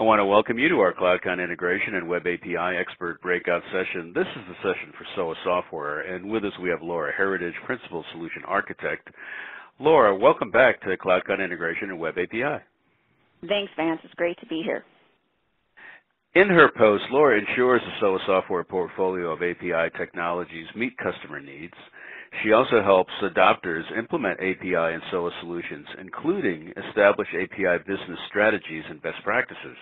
I want to welcome you to our CloudCon Integration and Web API Expert Breakout session. This is the session for SOA Software, and with us we have Laura Heritage, Principal Solution Architect. Laura, welcome back to CloudCon Integration and Web API. Thanks, Vance. It's great to be here. In her post, Laura ensures the SOA software portfolio of API technologies meet customer needs. She also helps adopters implement API and SOA solutions, including establish API business strategies and best practices.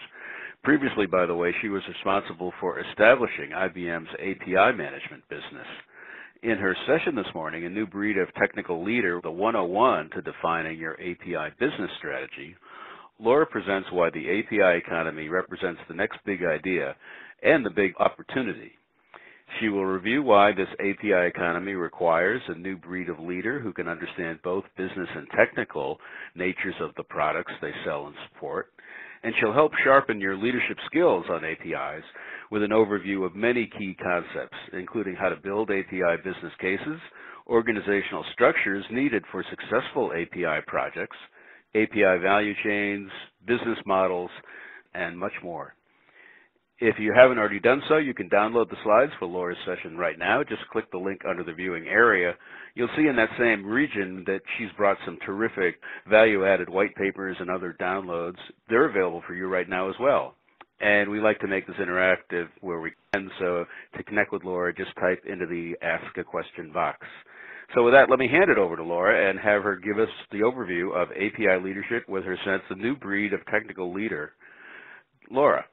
Previously, by the way, she was responsible for establishing IBM's API management business. In her session this morning, a new breed of technical leader, the 101 to defining your API business strategy, Laura presents why the API economy represents the next big idea and the big opportunity. She will review why this API economy requires a new breed of leader who can understand both business and technical natures of the products they sell and support. And she'll help sharpen your leadership skills on APIs with an overview of many key concepts, including how to build API business cases, organizational structures needed for successful API projects, API value chains, business models, and much more. If you haven't already done so, you can download the slides for Laura's session right now. Just click the link under the viewing area. You'll see in that same region that she's brought some terrific value-added white papers and other downloads. They're available for you right now as well. And we like to make this interactive where we can. So to connect with Laura, just type into the Ask a Question box. So with that, let me hand it over to Laura and have her give us the overview of API leadership with her sense of new breed of technical leader. Laura.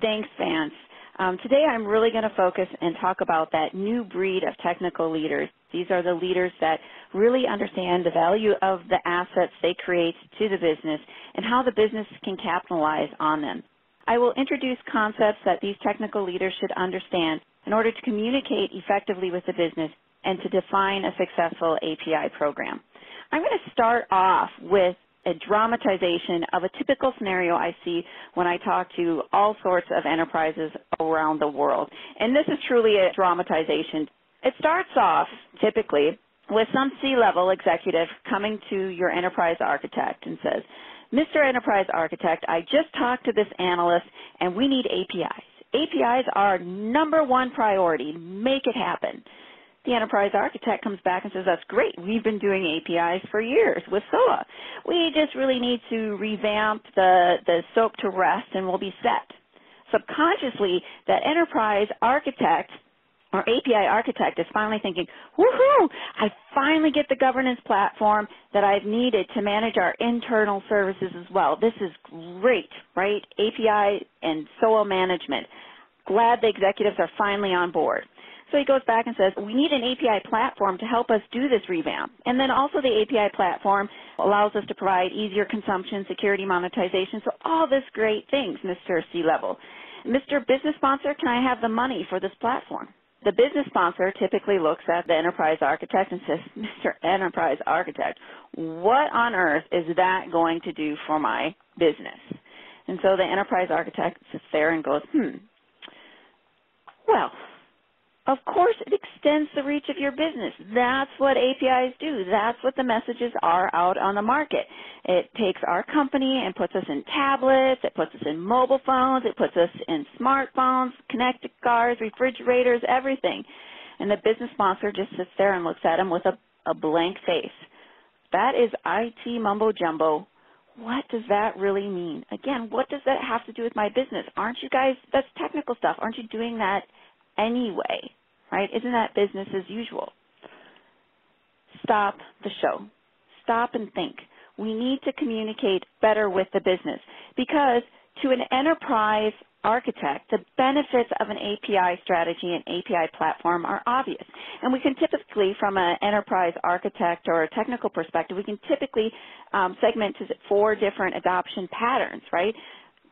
Thanks, Vance. Um, today I'm really going to focus and talk about that new breed of technical leaders. These are the leaders that really understand the value of the assets they create to the business and how the business can capitalize on them. I will introduce concepts that these technical leaders should understand in order to communicate effectively with the business and to define a successful API program. I'm going to start off with a dramatization of a typical scenario I see when I talk to all sorts of enterprises around the world. And this is truly a dramatization. It starts off typically with some C-level executive coming to your enterprise architect and says, Mr. Enterprise Architect, I just talked to this analyst and we need APIs. APIs are number one priority. Make it happen the enterprise architect comes back and says, that's great. We've been doing APIs for years with SOA. We just really need to revamp the, the SOAP to rest and we'll be set. Subconsciously, that enterprise architect or API architect is finally thinking, woohoo, I finally get the governance platform that I've needed to manage our internal services as well. This is great, right? API and SOA management. Glad the executives are finally on board. So he goes back and says, we need an API platform to help us do this revamp. And then also the API platform allows us to provide easier consumption, security monetization, so all this great things, Mr. C-level. Mr. Business Sponsor, can I have the money for this platform? The business sponsor typically looks at the enterprise architect and says, Mr. Enterprise Architect, what on earth is that going to do for my business? And so the enterprise architect sits there and goes, hmm, well, of course, it extends the reach of your business. That's what APIs do. That's what the messages are out on the market. It takes our company and puts us in tablets. It puts us in mobile phones. It puts us in smartphones, connected cars, refrigerators, everything. And the business sponsor just sits there and looks at him with a, a blank face. That is IT mumbo jumbo. What does that really mean? Again, what does that have to do with my business? Aren't you guys, that's technical stuff. Aren't you doing that anyway? Right? Isn't that business as usual? Stop the show. Stop and think. We need to communicate better with the business because to an enterprise architect, the benefits of an API strategy and API platform are obvious. And we can typically, from an enterprise architect or a technical perspective, we can typically um, segment to four different adoption patterns, right?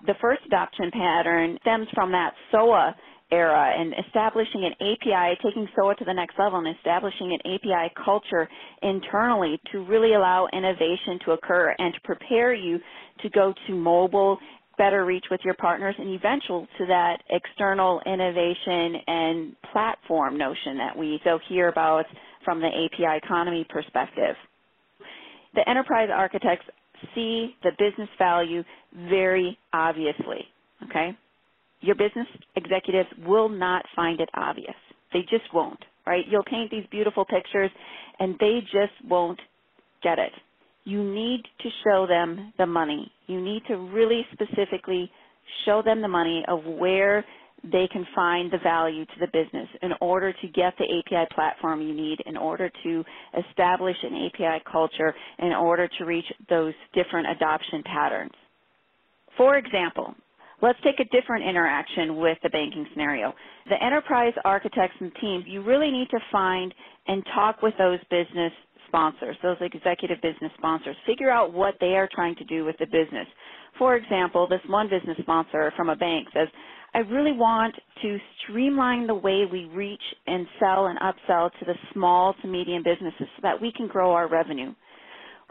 The first adoption pattern stems from that SOA era and establishing an API, taking SOA to the next level and establishing an API culture internally to really allow innovation to occur and to prepare you to go to mobile, better reach with your partners and eventual to that external innovation and platform notion that we so hear about from the API economy perspective. The enterprise architects see the business value very obviously, okay? Your business executives will not find it obvious. They just won't, right? You'll paint these beautiful pictures and they just won't get it. You need to show them the money. You need to really specifically show them the money of where they can find the value to the business in order to get the API platform you need, in order to establish an API culture, in order to reach those different adoption patterns. For example, let's take a different interaction with the banking scenario. The enterprise architects and teams, you really need to find and talk with those business sponsors, those executive business sponsors. Figure out what they are trying to do with the business. For example, this one business sponsor from a bank says, I really want to streamline the way we reach and sell and upsell to the small to medium businesses so that we can grow our revenue.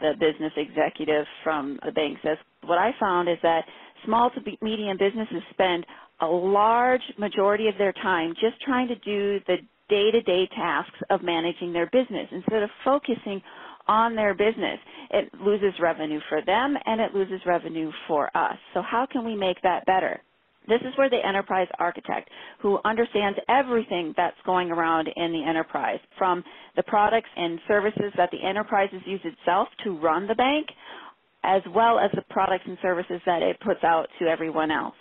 The business executive from the bank says, what I found is that small to medium businesses spend a large majority of their time just trying to do the day-to-day tasks of managing their business instead of focusing on their business. It loses revenue for them and it loses revenue for us. So how can we make that better? This is where the enterprise architect, who understands everything that's going around in the enterprise, from the products and services that the enterprise use itself to run the bank, as well as the products and services that it puts out to everyone else.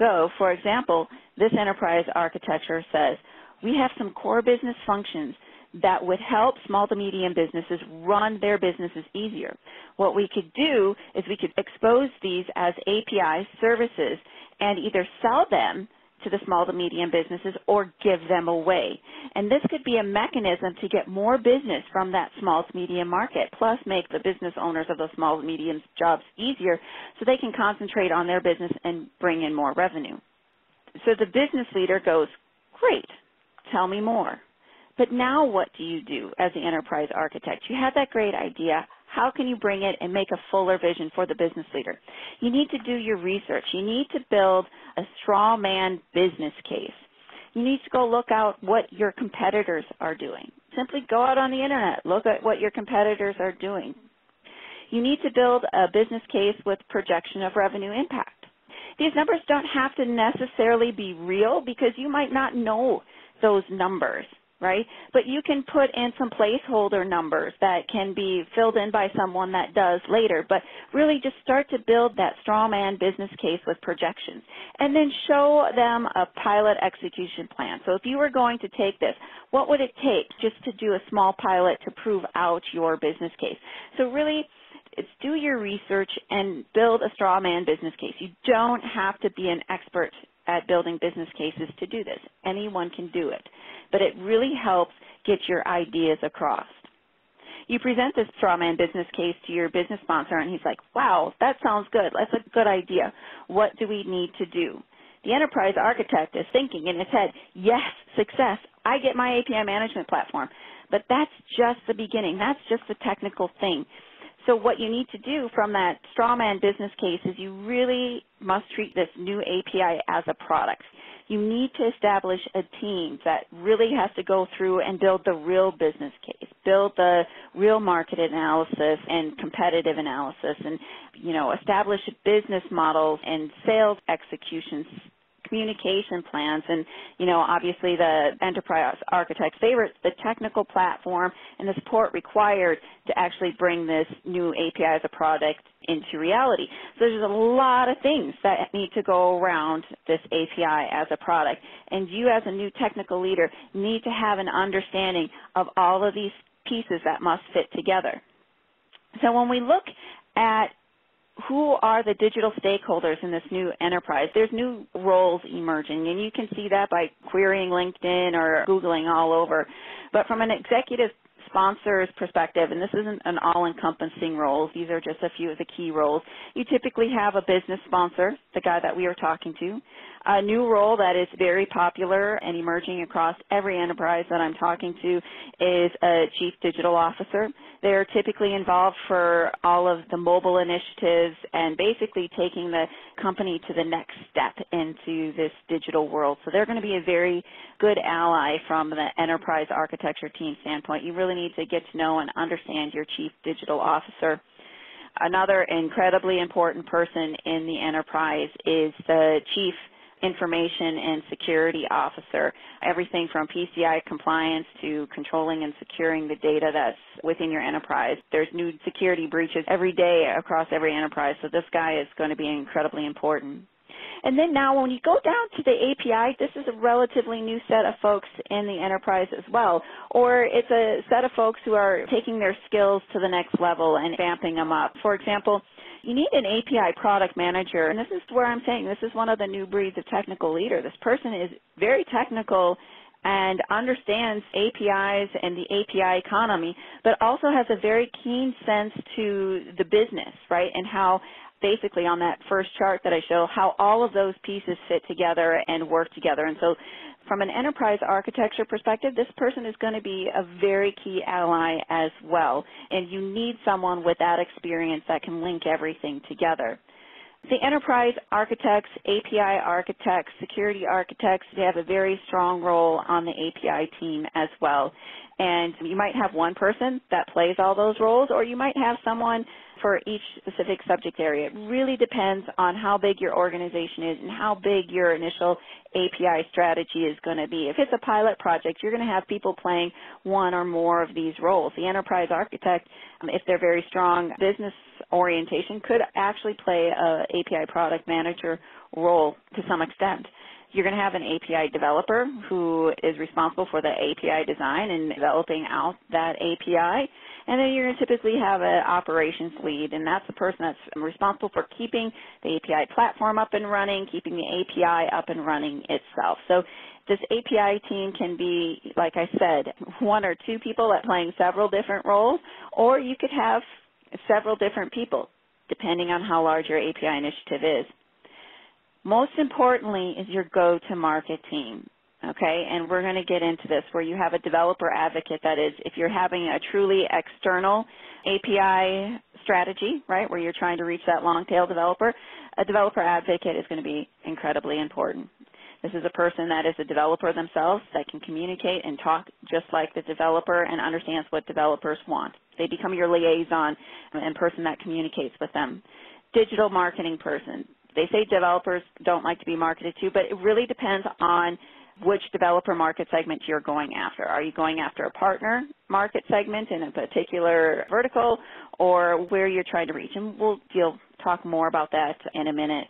So, for example, this enterprise architecture says, we have some core business functions that would help small to medium businesses run their businesses easier. What we could do is we could expose these as API services and either sell them to the small to medium businesses or give them away. And this could be a mechanism to get more business from that small to medium market, plus make the business owners of those small to medium jobs easier so they can concentrate on their business and bring in more revenue. So the business leader goes, great, tell me more. But now what do you do as the enterprise architect? You have that great idea. How can you bring it and make a fuller vision for the business leader? You need to do your research. You need to build a straw man business case. You need to go look out what your competitors are doing. Simply go out on the internet, look at what your competitors are doing. You need to build a business case with projection of revenue impact. These numbers don't have to necessarily be real because you might not know those numbers right? But you can put in some placeholder numbers that can be filled in by someone that does later. But really just start to build that straw man business case with projections. And then show them a pilot execution plan. So if you were going to take this, what would it take just to do a small pilot to prove out your business case? So really, it's do your research and build a straw man business case. You don't have to be an expert at building business cases to do this. Anyone can do it but it really helps get your ideas across. You present this strawman business case to your business sponsor and he's like, wow, that sounds good. That's a good idea. What do we need to do? The enterprise architect is thinking in his head, yes, success. I get my API management platform. But that's just the beginning. That's just the technical thing. So what you need to do from that strawman business case is you really must treat this new API as a product. You need to establish a team that really has to go through and build the real business case, build the real market analysis and competitive analysis and, you know, establish business models and sales executions communication plans and you know obviously the enterprise architect's favorite the technical platform and the support required to actually bring this new API as a product into reality. So there's a lot of things that need to go around this API as a product. And you as a new technical leader need to have an understanding of all of these pieces that must fit together. So when we look at who are the digital stakeholders in this new enterprise? There's new roles emerging, and you can see that by querying LinkedIn or Googling all over. But from an executive sponsor's perspective, and this isn't an all-encompassing role, these are just a few of the key roles, you typically have a business sponsor, the guy that we are talking to. A new role that is very popular and emerging across every enterprise that I'm talking to is a chief digital officer. They're typically involved for all of the mobile initiatives and basically taking the company to the next step into this digital world. So they're going to be a very good ally from the enterprise architecture team standpoint. You really need to get to know and understand your chief digital officer. Another incredibly important person in the enterprise is the chief information and security officer. Everything from PCI compliance to controlling and securing the data that's within your enterprise. There's new security breaches every day across every enterprise, so this guy is going to be incredibly important. And then now when you go down to the API, this is a relatively new set of folks in the enterprise as well. Or it's a set of folks who are taking their skills to the next level and vamping them up. For example, you need an API product manager, and this is where I'm saying this is one of the new breeds of technical leader. This person is very technical and understands APIs and the API economy, but also has a very keen sense to the business, right, and how basically on that first chart that I show how all of those pieces fit together and work together. And so from an enterprise architecture perspective, this person is going to be a very key ally as well. And you need someone with that experience that can link everything together. The enterprise architects, API architects, security architects, they have a very strong role on the API team as well. And you might have one person that plays all those roles, or you might have someone for each specific subject area. It really depends on how big your organization is and how big your initial API strategy is going to be. If it's a pilot project, you're going to have people playing one or more of these roles. The enterprise architect, um, if they're very strong business orientation, could actually play a API product manager role to some extent. You're going to have an API developer who is responsible for the API design and developing out that API. And then you're going to typically have an operations lead, and that's the person that's responsible for keeping the API platform up and running, keeping the API up and running itself. So this API team can be, like I said, one or two people that playing several different roles, or you could have several different people, depending on how large your API initiative is. Most importantly is your go-to-market team okay? And we're going to get into this where you have a developer advocate that is if you're having a truly external API strategy, right, where you're trying to reach that long tail developer, a developer advocate is going to be incredibly important. This is a person that is a developer themselves that can communicate and talk just like the developer and understands what developers want. They become your liaison and person that communicates with them. Digital marketing person. They say developers don't like to be marketed to, but it really depends on which developer market segment you're going after. Are you going after a partner market segment in a particular vertical or where you're trying to reach? And we'll talk more about that in a minute.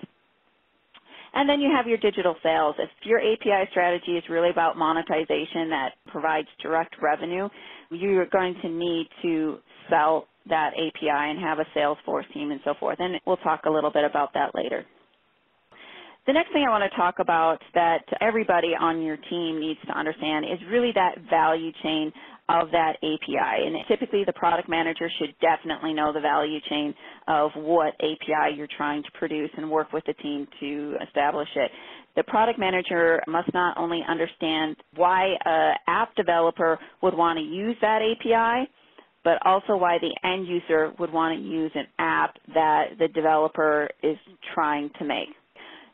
And then you have your digital sales. If your API strategy is really about monetization that provides direct revenue, you're going to need to sell that API and have a sales force team and so forth. And we'll talk a little bit about that later. The next thing I want to talk about that everybody on your team needs to understand is really that value chain of that API. And typically the product manager should definitely know the value chain of what API you're trying to produce and work with the team to establish it. The product manager must not only understand why an app developer would want to use that API, but also why the end user would want to use an app that the developer is trying to make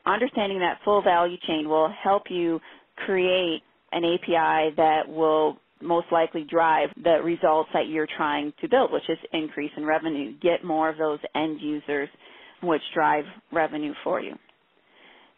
understanding that full value chain will help you create an API that will most likely drive the results that you're trying to build, which is increase in revenue, get more of those end users which drive revenue for you.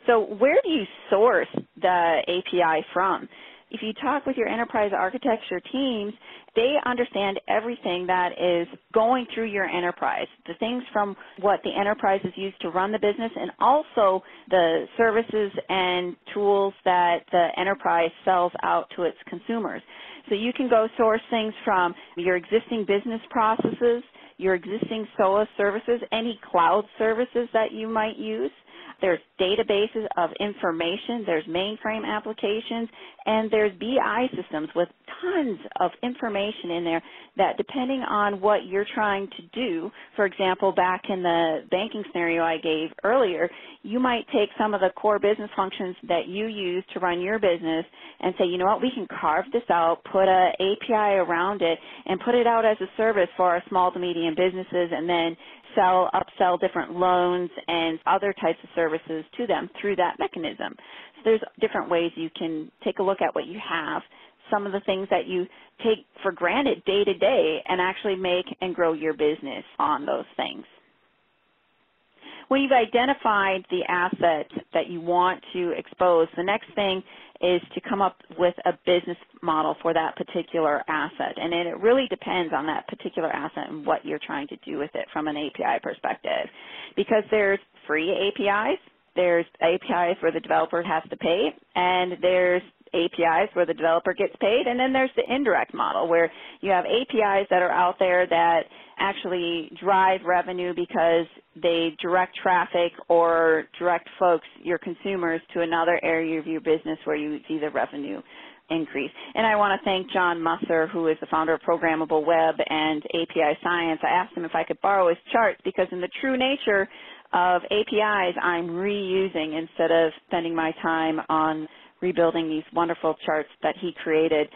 So where do you source the API from? If you talk with your enterprise architecture teams, they understand everything that is going through your enterprise, the things from what the enterprise is used to run the business and also the services and tools that the enterprise sells out to its consumers. So you can go source things from your existing business processes, your existing SOA services, any cloud services that you might use, there's databases of information, there's mainframe applications, and there's BI systems with tons of information in there that depending on what you're trying to do, for example, back in the banking scenario I gave earlier, you might take some of the core business functions that you use to run your business and say, you know what, we can carve this out, put a API around it, and put it out as a service for our small to medium businesses, and then sell, upsell different loans and other types of services to them through that mechanism. So there's different ways you can take a look at what you have, some of the things that you take for granted day to day and actually make and grow your business on those things. When you've identified the asset that you want to expose, the next thing is to come up with a business model for that particular asset. And it really depends on that particular asset and what you're trying to do with it from an API perspective. Because there's free APIs, there's APIs where the developer has to pay, and there's APIs where the developer gets paid, and then there's the indirect model where you have APIs that are out there that actually drive revenue because they direct traffic or direct folks, your consumers, to another area of your business where you see the revenue increase. And I want to thank John Musser, who is the founder of Programmable Web and API Science. I asked him if I could borrow his charts because in the true nature of APIs, I'm reusing instead of spending my time on rebuilding these wonderful charts that he created.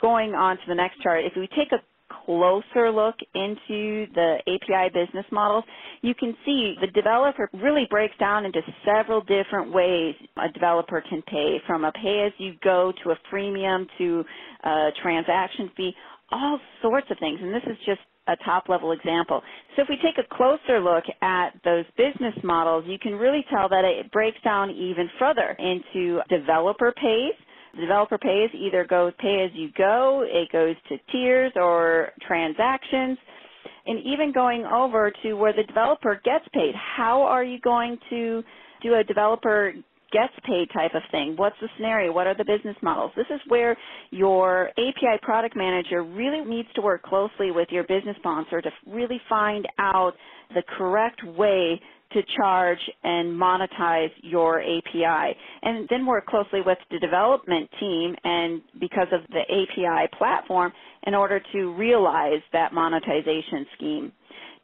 Going on to the next chart, if we take a closer look into the API business models, you can see the developer really breaks down into several different ways a developer can pay, from a pay-as-you-go to a freemium to a transaction fee, all sorts of things. And this is just a top level example. So if we take a closer look at those business models, you can really tell that it breaks down even further into developer pays. Developer pays either goes pay as you go, it goes to tiers or transactions, and even going over to where the developer gets paid. How are you going to do a developer gets paid type of thing. What's the scenario? What are the business models? This is where your API product manager really needs to work closely with your business sponsor to really find out the correct way to charge and monetize your API. And then work closely with the development team and because of the API platform in order to realize that monetization scheme.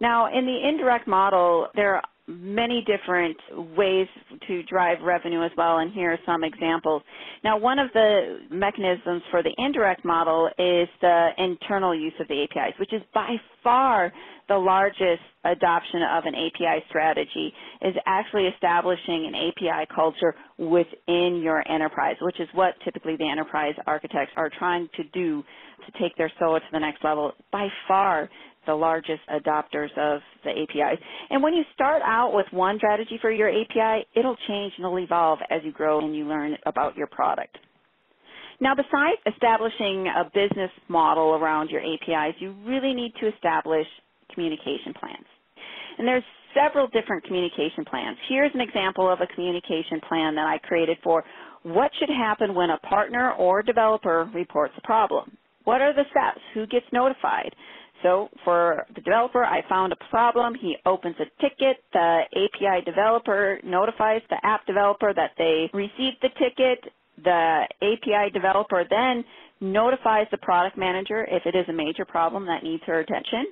Now, in the indirect model, there many different ways to drive revenue as well, and here are some examples. Now, one of the mechanisms for the indirect model is the internal use of the APIs, which is by far the largest adoption of an API strategy is actually establishing an API culture within your enterprise, which is what typically the enterprise architects are trying to do to take their SOA to the next level. By far, the largest adopters of the APIs. And when you start out with one strategy for your API, it'll change and it'll evolve as you grow and you learn about your product. Now, besides establishing a business model around your APIs, you really need to establish communication plans. And there's several different communication plans. Here's an example of a communication plan that I created for what should happen when a partner or developer reports a problem. What are the steps? Who gets notified? So for the developer, I found a problem. He opens a ticket. The API developer notifies the app developer that they received the ticket. The API developer then notifies the product manager if it is a major problem that needs her attention.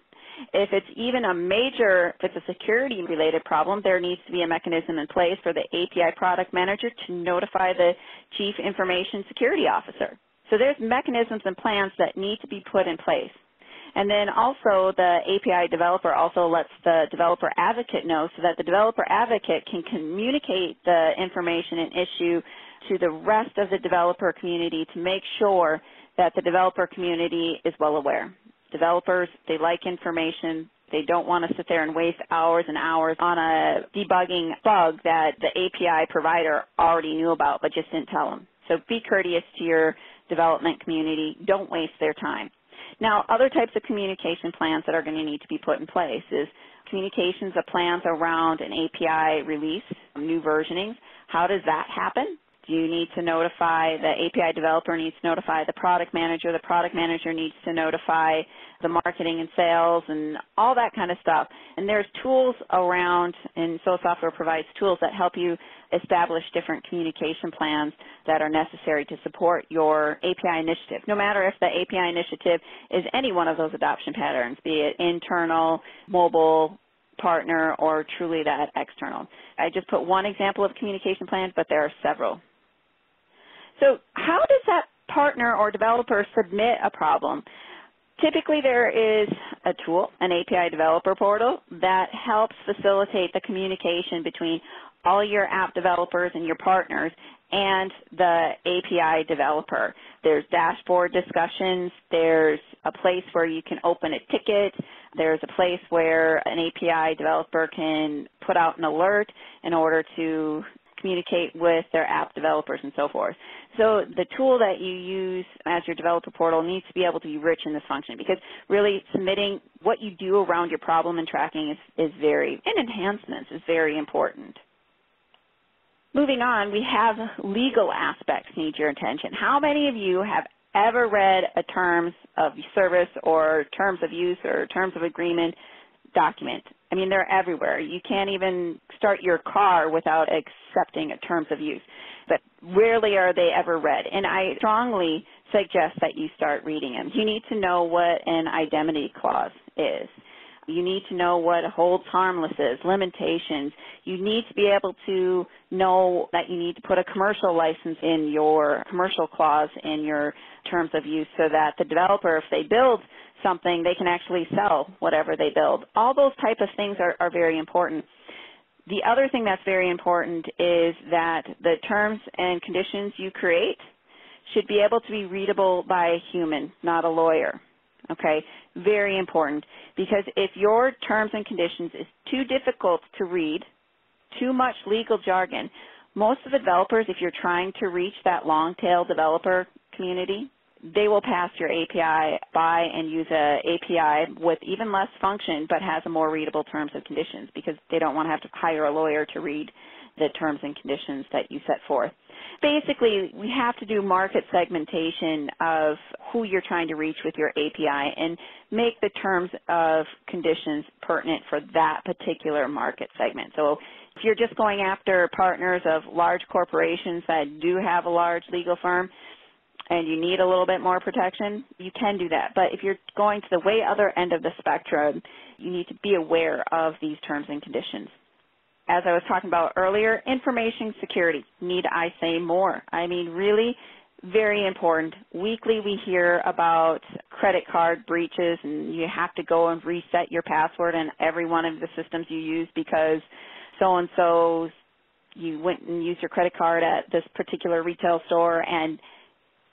If it's even a major, if it's a security related problem, there needs to be a mechanism in place for the API product manager to notify the chief information security officer. So there's mechanisms and plans that need to be put in place. And then also the API developer also lets the developer advocate know so that the developer advocate can communicate the information and issue to the rest of the developer community to make sure that the developer community is well aware. Developers, they like information. They don't want to sit there and waste hours and hours on a debugging bug that the API provider already knew about but just didn't tell them. So be courteous to your development community. Don't waste their time. Now, other types of communication plans that are going to need to be put in place is communications of plans around an API release, new versioning. How does that happen? Do you need to notify the API developer needs to notify the product manager, the product manager needs to notify the marketing and sales and all that kind of stuff. And there's tools around, and SOA Software provides tools that help you establish different communication plans that are necessary to support your API initiative, no matter if the API initiative is any one of those adoption patterns, be it internal, mobile, partner, or truly that external. I just put one example of communication plan, but there are several. So how does that partner or developer submit a problem? Typically there is a tool, an API developer portal, that helps facilitate the communication between all your app developers and your partners and the API developer. There's dashboard discussions. There's a place where you can open a ticket. There's a place where an API developer can put out an alert in order to communicate with their app developers and so forth. So the tool that you use as your developer portal needs to be able to be rich in this function because really submitting what you do around your problem and tracking is, is very, and enhancements is very important. Moving on, we have legal aspects need your attention. How many of you have ever read a terms of service or terms of use or terms of agreement document? I mean, they're everywhere. You can't even start your car without accepting a terms of use. But rarely are they ever read. And I strongly suggest that you start reading them. You need to know what an indemnity clause is. You need to know what holds harmless is, limitations. You need to be able to know that you need to put a commercial license in your commercial clause in your terms of use so that the developer, if they build something, they can actually sell whatever they build. All those type of things are, are very important. The other thing that's very important is that the terms and conditions you create should be able to be readable by a human, not a lawyer. Okay, very important. Because if your terms and conditions is too difficult to read, too much legal jargon, most of the developers, if you're trying to reach that long tail developer community, they will pass your API by and use a API with even less function but has a more readable terms and conditions because they don't want to have to hire a lawyer to read the terms and conditions that you set forth. Basically, we have to do market segmentation of who you're trying to reach with your API and make the terms of conditions pertinent for that particular market segment. So if you're just going after partners of large corporations that do have a large legal firm, and you need a little bit more protection, you can do that. But if you're going to the way other end of the spectrum, you need to be aware of these terms and conditions. As I was talking about earlier, information security. Need I say more? I mean, really very important. Weekly we hear about credit card breaches and you have to go and reset your password in every one of the systems you use because so-and-so you went and used your credit card at this particular retail store and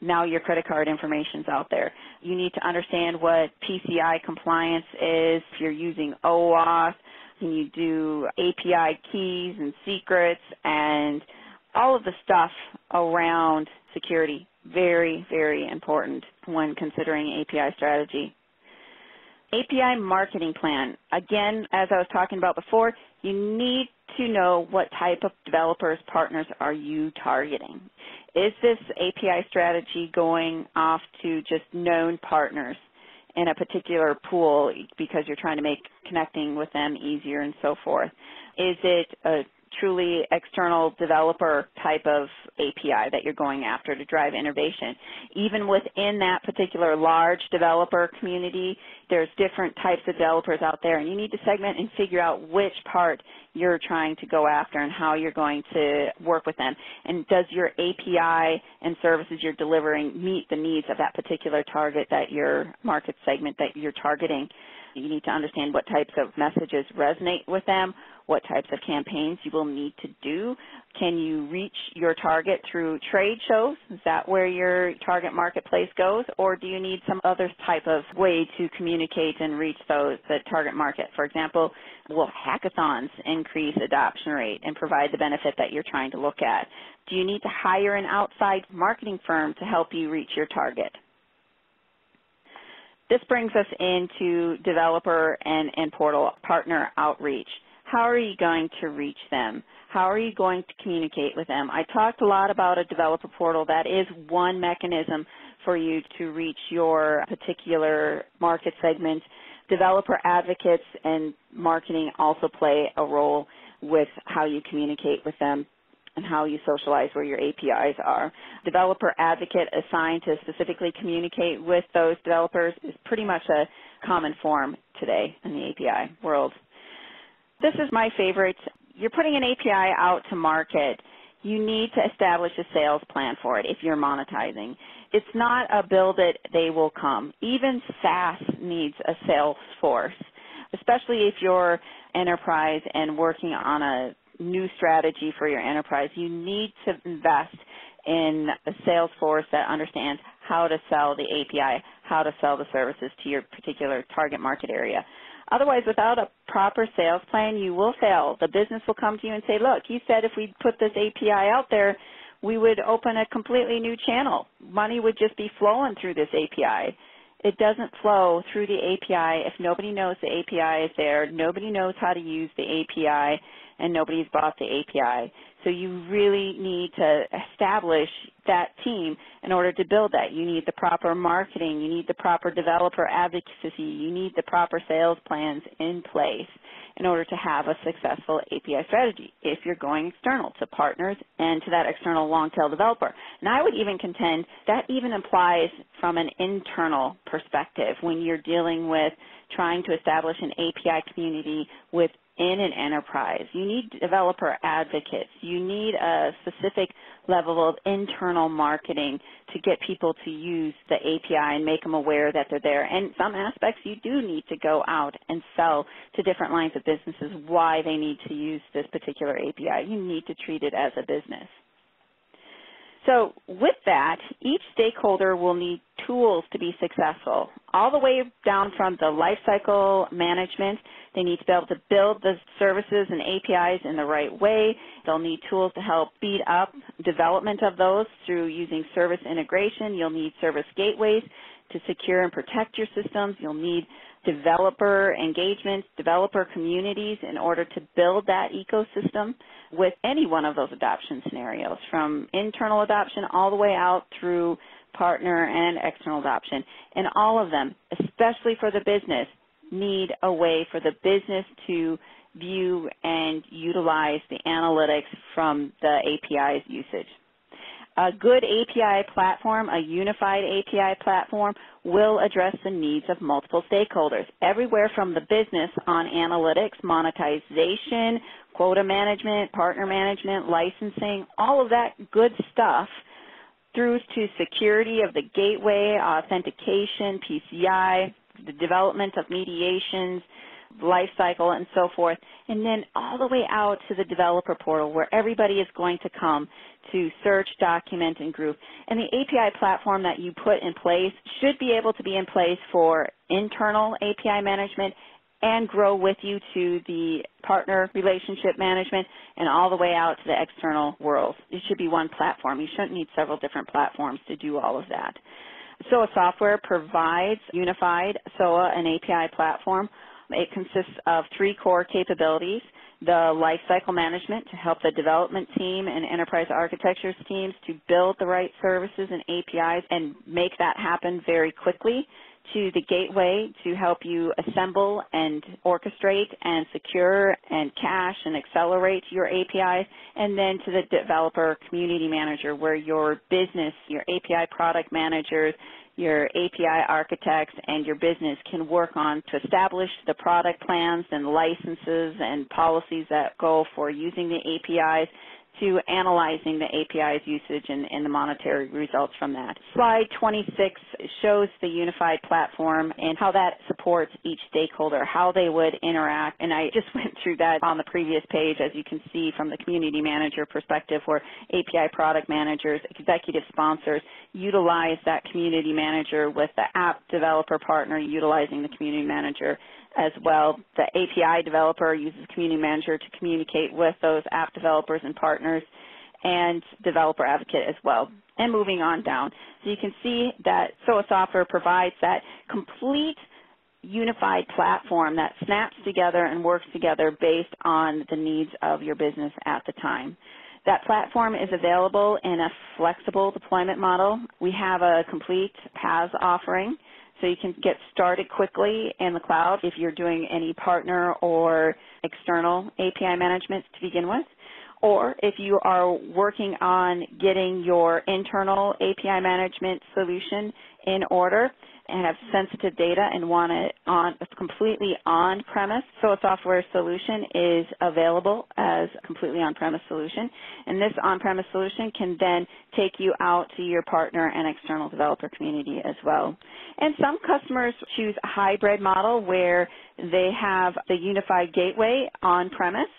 now your credit card information's out there. You need to understand what PCI compliance is. If you're using OAuth, and you do API keys and secrets and all of the stuff around security. Very, very important when considering API strategy. API marketing plan. Again, as I was talking about before, you need to know what type of developers, partners are you targeting. Is this API strategy going off to just known partners in a particular pool because you're trying to make connecting with them easier and so forth? Is it a truly external developer type of API that you're going after to drive innovation. Even within that particular large developer community, there's different types of developers out there and you need to segment and figure out which part you're trying to go after and how you're going to work with them. And does your API and services you're delivering meet the needs of that particular target that your market segment that you're targeting? You need to understand what types of messages resonate with them, what types of campaigns you will need to do. Can you reach your target through trade shows? Is that where your target marketplace goes? Or do you need some other type of way to communicate and reach those, the target market? For example, will hackathons increase adoption rate and provide the benefit that you're trying to look at? Do you need to hire an outside marketing firm to help you reach your target? This brings us into developer and, and portal partner outreach. How are you going to reach them? How are you going to communicate with them? I talked a lot about a developer portal. That is one mechanism for you to reach your particular market segment. Developer advocates and marketing also play a role with how you communicate with them and how you socialize where your APIs are. Developer advocate assigned to specifically communicate with those developers is pretty much a common form today in the API world. This is my favorite. You're putting an API out to market. You need to establish a sales plan for it if you're monetizing. It's not a build it, they will come. Even SaaS needs a sales force, especially if you're enterprise and working on a new strategy for your enterprise, you need to invest in a sales force that understands how to sell the API, how to sell the services to your particular target market area. Otherwise, without a proper sales plan, you will fail. The business will come to you and say, look, you said if we put this API out there, we would open a completely new channel. Money would just be flowing through this API. It doesn't flow through the API if nobody knows the API is there, nobody knows how to use the API, and nobody's bought the API. So you really need to establish that team in order to build that. You need the proper marketing, you need the proper developer advocacy, you need the proper sales plans in place in order to have a successful API strategy if you're going external to partners and to that external long-tail developer. And I would even contend that even applies from an internal perspective when you're dealing with trying to establish an API community with in an enterprise. You need developer advocates. You need a specific level of internal marketing to get people to use the API and make them aware that they're there. And some aspects you do need to go out and sell to different lines of businesses why they need to use this particular API. You need to treat it as a business. So with that, each stakeholder will need tools to be successful, all the way down from the lifecycle management. They need to be able to build the services and APIs in the right way. They'll need tools to help speed up development of those through using service integration. You'll need service gateways to secure and protect your systems. You'll need developer engagement, developer communities in order to build that ecosystem with any one of those adoption scenarios, from internal adoption all the way out through partner and external adoption. And all of them, especially for the business, need a way for the business to view and utilize the analytics from the API's usage. A good API platform, a unified API platform, will address the needs of multiple stakeholders, everywhere from the business on analytics, monetization, quota management, partner management, licensing, all of that good stuff, through to security of the gateway, authentication, PCI, the development of mediations, life cycle and so forth, and then all the way out to the developer portal where everybody is going to come to search, document, and group. And the API platform that you put in place should be able to be in place for internal API management and grow with you to the partner relationship management and all the way out to the external world. It should be one platform. You shouldn't need several different platforms to do all of that. SOA software provides unified SOA and API platform it consists of three core capabilities. The lifecycle management to help the development team and enterprise architectures teams to build the right services and APIs and make that happen very quickly to the gateway to help you assemble and orchestrate and secure and cache and accelerate your APIs, and then to the developer community manager where your business, your API product managers, your API architects and your business can work on to establish the product plans and licenses and policies that go for using the APIs to analyzing the API's usage and, and, the monetary results from that. Slide 26 shows the unified platform and how that supports each stakeholder, how they would interact. And I just went through that on the previous page, as you can see from the community manager perspective, where API product managers, executive sponsors utilize that community manager with the app developer partner utilizing the community manager as well. The API developer uses Community Manager to communicate with those app developers and partners and developer advocate as well. And moving on down. So you can see that SOA software provides that complete unified platform that snaps together and works together based on the needs of your business at the time. That platform is available in a flexible deployment model. We have a complete PaaS offering so you can get started quickly in the cloud if you're doing any partner or external API management to begin with. Or if you are working on getting your internal API management solution in order, have sensitive data and want it on completely on-premise. SOA software solution is available as a completely on-premise solution. And this on-premise solution can then take you out to your partner and external developer community as well. And some customers choose a hybrid model where they have the unified gateway on-premise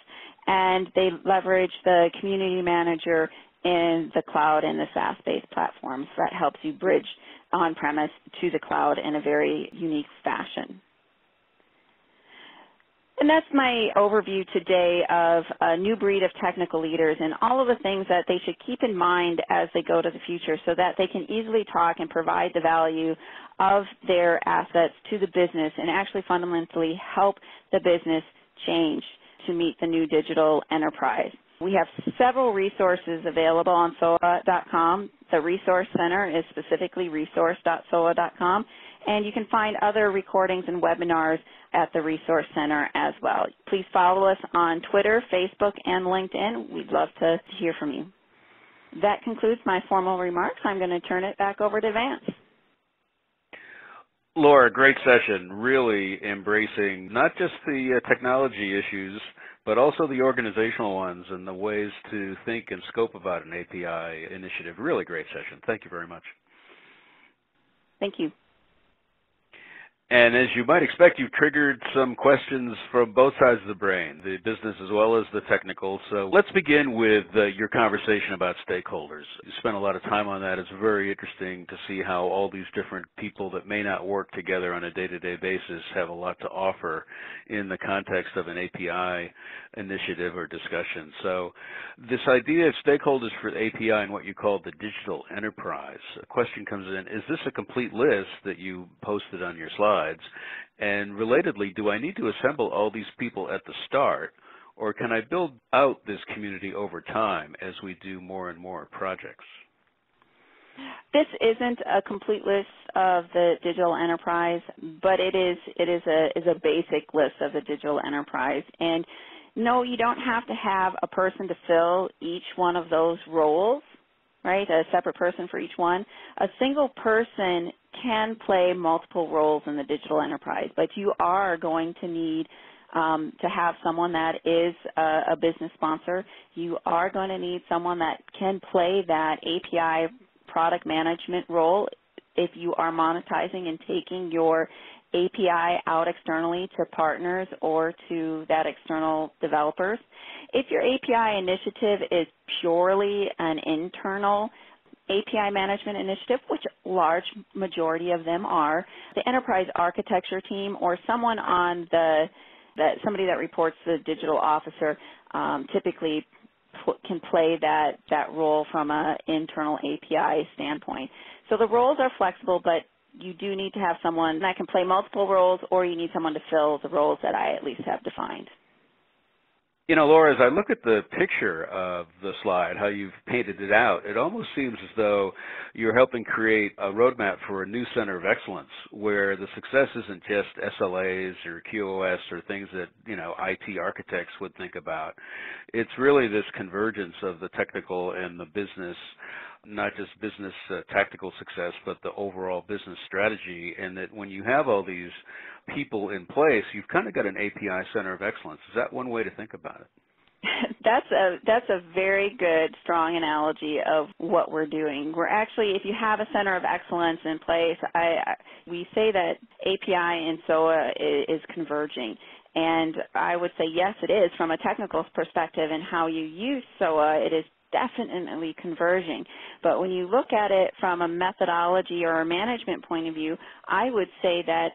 and they leverage the community manager in the cloud and the SaaS-based platforms that helps you bridge on-premise to the cloud in a very unique fashion. And that's my overview today of a new breed of technical leaders and all of the things that they should keep in mind as they go to the future so that they can easily talk and provide the value of their assets to the business and actually fundamentally help the business change to meet the new digital enterprise. We have several resources available on SOA.com. The Resource Center is specifically resource.soa.com, and you can find other recordings and webinars at the Resource Center as well. Please follow us on Twitter, Facebook, and LinkedIn. We'd love to hear from you. That concludes my formal remarks. I'm going to turn it back over to Vance. Laura, great session. Really embracing not just the uh, technology issues, but also the organizational ones and the ways to think and scope about an API initiative. Really great session. Thank you very much. Thank you. And as you might expect, you've triggered some questions from both sides of the brain, the business as well as the technical. So let's begin with uh, your conversation about stakeholders. You spent a lot of time on that. It's very interesting to see how all these different people that may not work together on a day-to-day basis have a lot to offer in the context of an API initiative or discussion. So this idea of stakeholders for API and what you call the digital enterprise, a question comes in, is this a complete list that you posted on your slide? And relatedly, do I need to assemble all these people at the start, or can I build out this community over time as we do more and more projects? This isn't a complete list of the digital enterprise, but it is it is a is a basic list of the digital enterprise. And no, you don't have to have a person to fill each one of those roles right? A separate person for each one. A single person can play multiple roles in the digital enterprise, but you are going to need um, to have someone that is a, a business sponsor. You are going to need someone that can play that API product management role if you are monetizing and taking your API out externally to partners or to that external developers. If your API initiative is purely an internal API management initiative, which large majority of them are, the enterprise architecture team or someone on the somebody that reports the digital officer um, typically can play that that role from an internal API standpoint. So the roles are flexible, but you do need to have someone that can play multiple roles or you need someone to fill the roles that I at least have defined. You know, Laura, as I look at the picture of the slide, how you've painted it out, it almost seems as though you're helping create a roadmap for a new center of excellence where the success isn't just SLAs or QoS or things that, you know, IT architects would think about. It's really this convergence of the technical and the business not just business uh, tactical success, but the overall business strategy. And that when you have all these people in place, you've kind of got an API center of excellence. Is that one way to think about it? that's a that's a very good strong analogy of what we're doing. We're actually, if you have a center of excellence in place, I, I we say that API and SOA is, is converging. And I would say yes, it is from a technical perspective and how you use SOA. It is definitely converging. But when you look at it from a methodology or a management point of view, I would say that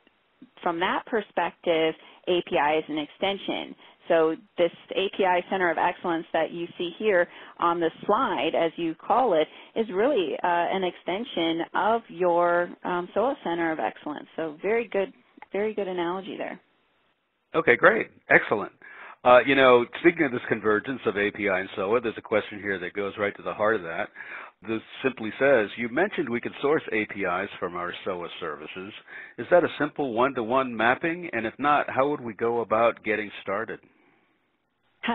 from that perspective, API is an extension. So this API Center of Excellence that you see here on the slide, as you call it, is really uh, an extension of your um, SOA Center of Excellence. So very good, very good analogy there. Okay, great. Excellent. Uh, you know, speaking of this convergence of API and SOA, there's a question here that goes right to the heart of that. This simply says, you mentioned we could source APIs from our SOA services. Is that a simple one-to-one mapping? And if not, how would we go about getting started?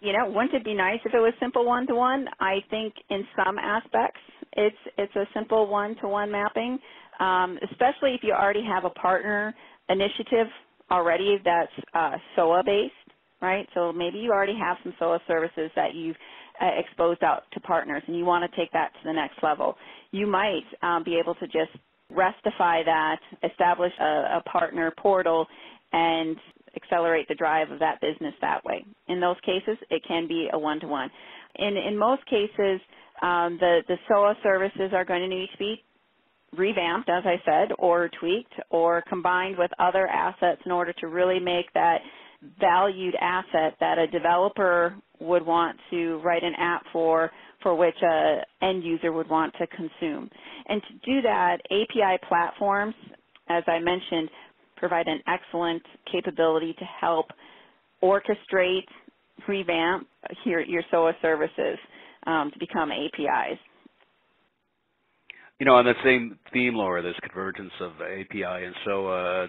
You know, wouldn't it be nice if it was simple one-to-one? I think in some aspects it's it's a simple one-to-one mapping, um, especially if you already have a partner initiative already that's uh, SOA-based right? So maybe you already have some SOA services that you've uh, exposed out to partners and you want to take that to the next level. You might um, be able to just restify that, establish a, a partner portal, and accelerate the drive of that business that way. In those cases, it can be a one-to-one. In, in most cases, Um, the, the SOA services are going to need to be revamped, as I said, or tweaked, or combined with other assets in order to really make that valued asset that a developer would want to write an app for, for which a end user would want to consume. And to do that, API platforms, as I mentioned, provide an excellent capability to help orchestrate, revamp your, your SOA services um, to become APIs. You know, on that same theme, Laura, this convergence of API, and SOA uh,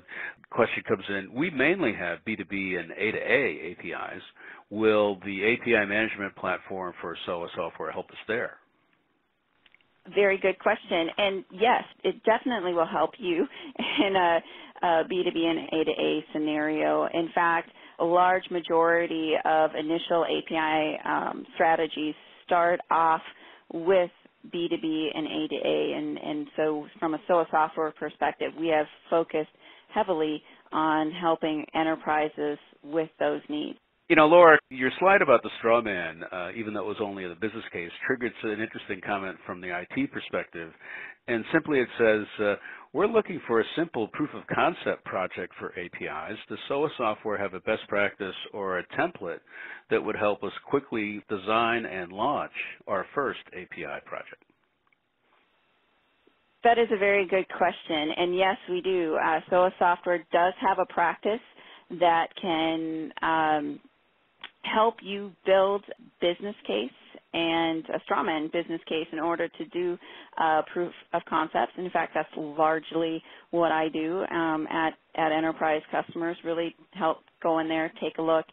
question comes in. We mainly have B2B and A2A APIs. Will the API management platform for SOA software help us there? Very good question. And yes, it definitely will help you in a a B2B and A2A scenario. In fact, a large majority of initial API um, strategies start off with B2B and A2A. And, and so from a SOA software perspective, we have focused heavily on helping enterprises with those needs. You know, Laura, your slide about the straw man, uh, even though it was only a business case, triggered an interesting comment from the IT perspective. And simply it says, uh, we're looking for a simple proof of concept project for APIs. Does SOA software have a best practice or a template that would help us quickly design and launch our first API project? That is a very good question. And yes, we do. Uh, SOA software does have a practice that can um, help you build business case and a strawman business case in order to do uh, proof of concepts. In fact, that's largely what I do um, at, at enterprise customers, really help go in there, take a look,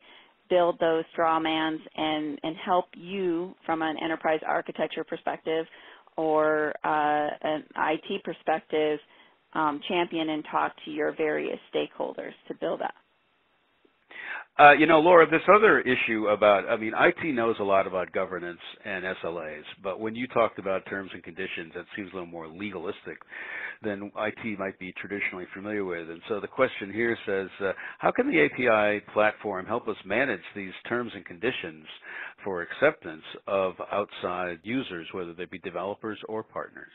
build those strawmans, and, and help you from an enterprise architecture perspective or uh, an IT perspective um, champion and talk to your various stakeholders to build that. Uh, you know, Laura, this other issue about, I mean, IT knows a lot about governance and SLAs, but when you talked about terms and conditions, that seems a little more legalistic than IT might be traditionally familiar with. And so the question here says, uh, how can the API platform help us manage these terms and conditions for acceptance of outside users, whether they be developers or partners?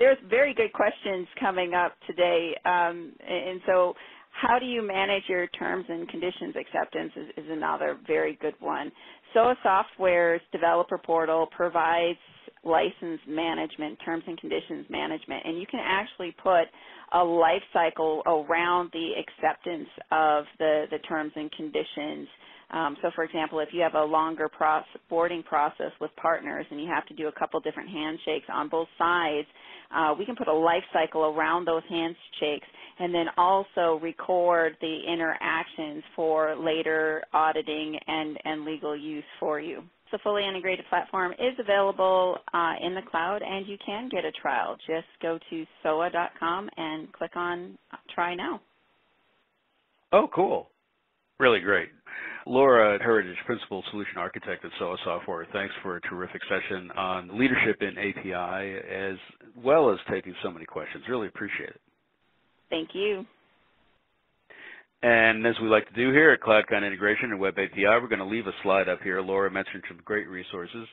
There's very good questions coming up today, um, and so how do you manage your terms and conditions acceptance is, is another very good one. SOA Software's developer portal provides license management, terms and conditions management, and you can actually put a life cycle around the acceptance of the, the terms and conditions. Um, so for example, if you have a longer process, boarding process with partners and you have to do a couple different handshakes on both sides, uh, we can put a life cycle around those handshakes and then also record the interactions for later auditing and, and legal use for you. The fully integrated platform is available uh, in the cloud and you can get a trial. Just go to SOA.com and click on Try Now. Oh, cool. Really great. Laura Heritage, Principal Solution Architect at SOA Software, thanks for a terrific session on leadership in API as well as taking so many questions. Really appreciate it. Thank you. And as we like to do here at CloudCon Integration and Web API, we're going to leave a slide up here. Laura mentioned some great resources.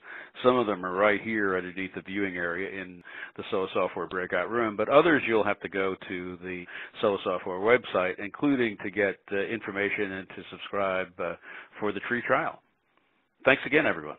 Some of them are right here underneath the viewing area in the SOA Software breakout room, but others you'll have to go to the SOA Software website, including to get uh, information and to subscribe uh, for the free trial. Thanks again, everyone.